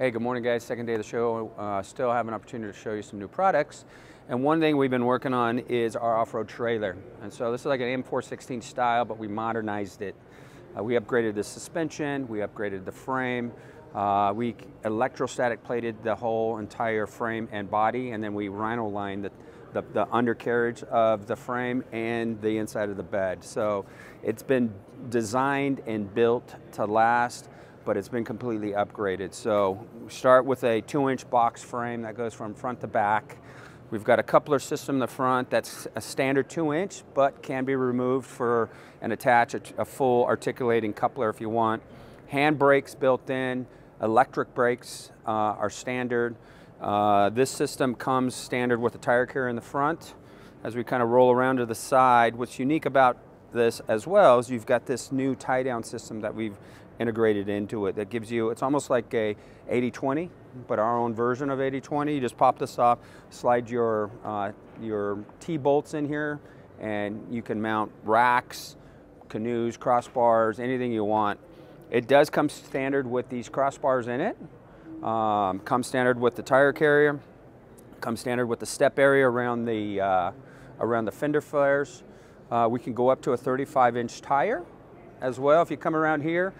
Hey, good morning guys. Second day of the show. Uh, still have an opportunity to show you some new products. And one thing we've been working on is our off-road trailer. And so this is like an M416 style, but we modernized it. Uh, we upgraded the suspension, we upgraded the frame, uh, we electrostatic plated the whole entire frame and body, and then we rhino lined the, the, the, undercarriage of the frame and the inside of the bed. So it's been designed and built to last but it's been completely upgraded. So start with a two inch box frame that goes from front to back. We've got a coupler system in the front that's a standard two inch, but can be removed for and attach a, a full articulating coupler if you want. Hand brakes built in, electric brakes uh, are standard. Uh, this system comes standard with a tire carrier in the front. As we kind of roll around to the side, what's unique about this as well is you've got this new tie down system that we've integrated into it that gives you, it's almost like a 80-20, but our own version of 80-20. You just pop this off, slide your, uh, your T-bolts in here, and you can mount racks, canoes, crossbars, anything you want. It does come standard with these crossbars in it. Um, comes standard with the tire carrier. Comes standard with the step area around the, uh, around the fender flares. Uh, we can go up to a 35 inch tire as well. If you come around here,